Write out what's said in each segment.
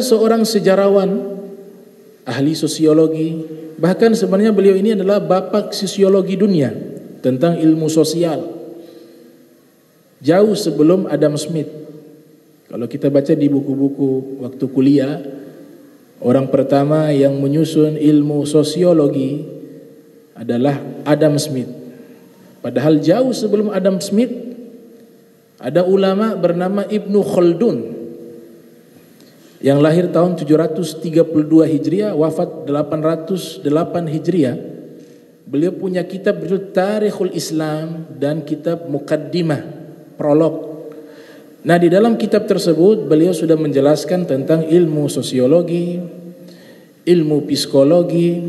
Seorang sejarawan ahli sosiologi, bahkan sebenarnya beliau ini adalah bapak sosiologi dunia tentang ilmu sosial. Jauh sebelum Adam Smith. Kalau kita baca di buku-buku waktu kuliah, orang pertama yang menyusun ilmu sosiologi adalah Adam Smith. Padahal jauh sebelum Adam Smith ada ulama bernama Ibnu Khaldun yang lahir tahun 732 Hijriah, wafat 808 Hijriah. Beliau punya kitab berjudul Tarikhul Islam dan kitab Muqaddimah, prolog. Nah, di dalam kitab tersebut beliau sudah menjelaskan tentang ilmu sosiologi, ilmu psikologi,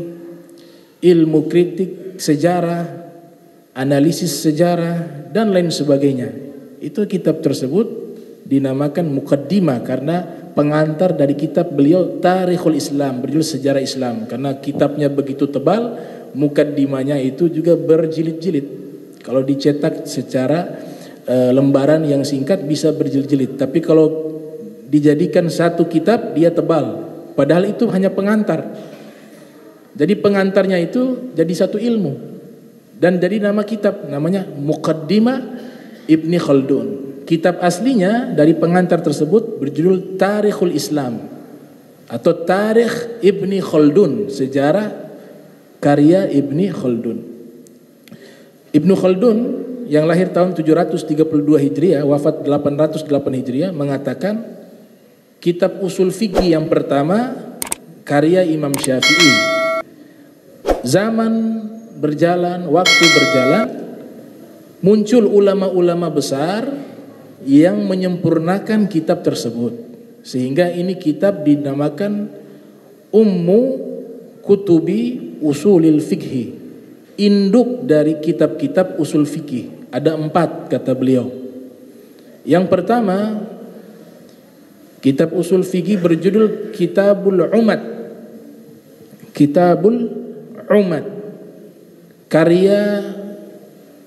ilmu kritik sejarah, analisis sejarah dan lain sebagainya. Itu kitab tersebut dinamakan Muqaddimah karena pengantar dari kitab beliau Tarikhul Islam, berjudul Sejarah Islam. Karena kitabnya begitu tebal, mukaddimahnya itu juga berjilid-jilid. Kalau dicetak secara e, lembaran yang singkat bisa berjilid-jilid, tapi kalau dijadikan satu kitab dia tebal. Padahal itu hanya pengantar. Jadi pengantarnya itu jadi satu ilmu dan jadi nama kitab namanya Muqaddimah Ibni Khaldun. Kitab aslinya dari pengantar tersebut berjudul Tarikhul Islam atau Tarikh Ibni Khaldun, sejarah karya Ibni Khaldun. Ibnu Khaldun yang lahir tahun 732 Hijriah, wafat 808 Hijriah mengatakan kitab usul fikih yang pertama karya Imam Syafi'i. Zaman berjalan, waktu berjalan, muncul ulama-ulama besar yang menyempurnakan kitab tersebut. Sehingga ini kitab dinamakan Ummu Kutubi Usulil Fikhi. Induk dari kitab-kitab usul fikih. Ada empat kata beliau. Yang pertama, kitab usul fikih berjudul Kitabul Umat. Kitabul Umat. Karya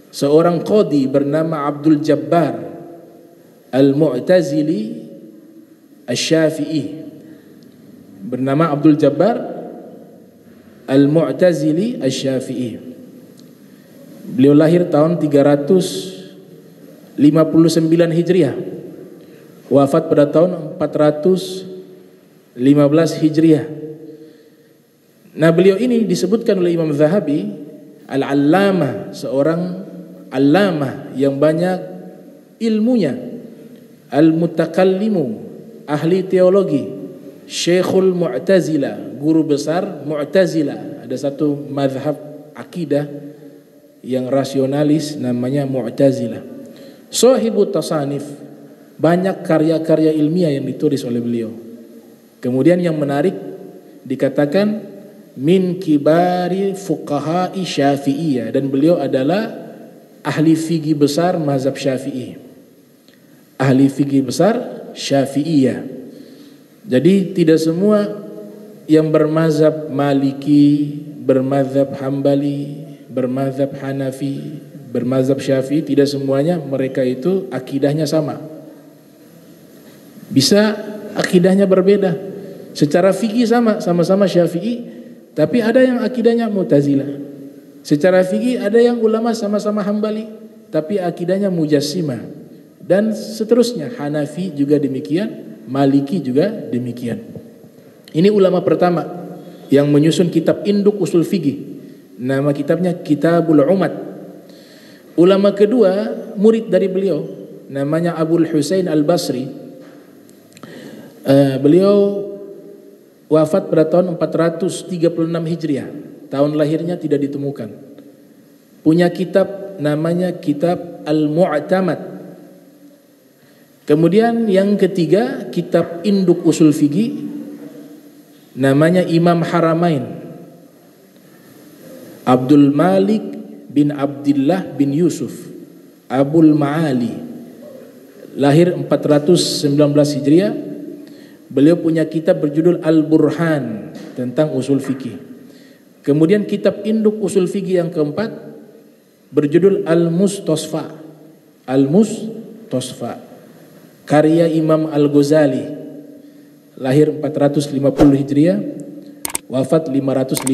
seorang qadi bernama Abdul Jabbar Al-Mu'tazili Asy-Syafi'i. Bernama Abdul Jabbar Al-Mu'tazili Asy-Syafi'i. Beliau lahir tahun 359 Hijriah. Wafat pada tahun 415 Hijriah. Nah, beliau ini disebutkan oleh Imam Zahabi al-allamah, seorang allamah yang banyak ilmunya, al-mutakallimu, ahli teologi, Syekhul Mu'tazilah, guru besar Mu'tazilah. Ada satu mazhab akidah yang rasionalis namanya Mu'tazilah. Sohibu Tasanif banyak karya-karya ilmiah yang ditulis oleh beliau. Kemudian yang menarik dikatakan min kibari fuqaha'i syafi'iyah dan beliau adalah ahli fikih besar mazhab syafi'i. Ahli fikih besar syafi'iyah. Jadi tidak semua yang bermazhab maliki, bermazhab hambali, bermazhab Hanafi, bermazhab Syafi'i tidak semuanya mereka itu akidahnya sama. Bisa akidahnya berbeda. Secara fikih sama, sama-sama Syafi'i, tapi ada yang akidahnya Mu'tazilah. Secara fikih ada yang ulama sama-sama Hambali, tapi akidahnya Mujassimah. Dan seterusnya, Hanafi juga demikian, Maliki juga demikian. Ini ulama pertama yang menyusun kitab induk usul fikih Nama kitabnya Kitabul Umat. Ulama kedua murid dari beliau namanya Abdul Husain Al-Basri. Uh, beliau wafat pada tahun 436 Hijriah. Tahun lahirnya tidak ditemukan. Punya kitab namanya Kitab Al-Mu'tamad. Kemudian yang ketiga kitab induk usul fikih namanya Imam Haramain. Abdul Malik bin Abdullah bin Yusuf Abul Ma'ali. Lahir 419 Hijriah. Beliau punya kitab berjudul Al-Burhan tentang usul fikih. Kemudian kitab induk usul fikih yang keempat berjudul Al-Mustasfa Al-Mustasfa karya Imam Al-Ghazali lahir 450 Hijriah, wafat 505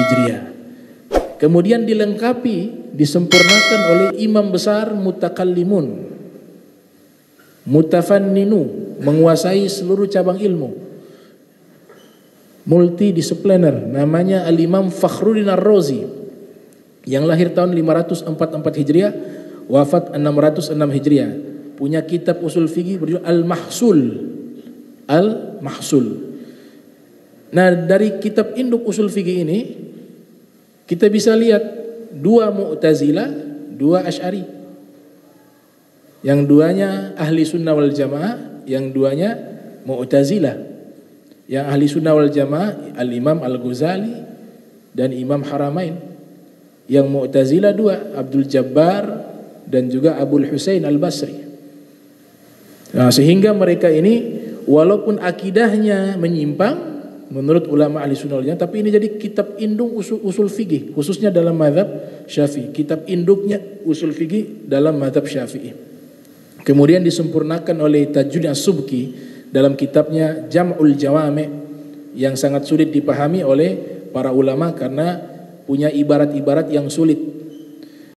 Hijriah. Kemudian dilengkapi, disempurnakan oleh imam besar mutakallimun. Mutafanninu, menguasai seluruh cabang ilmu. Multidisipliner, namanya Al-Imam Fakhruddin Ar-Razi yang lahir tahun 544 Hijriah, wafat 606 Hijriah. Punya kitab usul fikih berjudul Al-Mahsul. Al-Mahsul. Nah, dari kitab induk usul fikih ini kita bisa lihat dua Mu'tazilah, dua Asy'ari. Yang duanya ahli sunnah wal jamaah, yang duanya Mu'tazilah. Yang ahli sunnah wal jamaah Al-Imam Al-Ghazali dan Imam Haramain. Yang Mu'tazilah dua, Abdul Jabbar dan juga Abdul Husain Al-Basri. Nah, sehingga mereka ini walaupun akidahnya menyimpang menurut ulama ahli sunnah wal tapi ini jadi kitab induk usul, usul fikih khususnya dalam madhab syafi'i. Kitab induknya usul fikih dalam madhab syafi'i. Kemudian disempurnakan oleh Tajuddin As-Subki dalam kitabnya Jam'ul Jawami yang sangat sulit dipahami oleh para ulama karena punya ibarat-ibarat yang sulit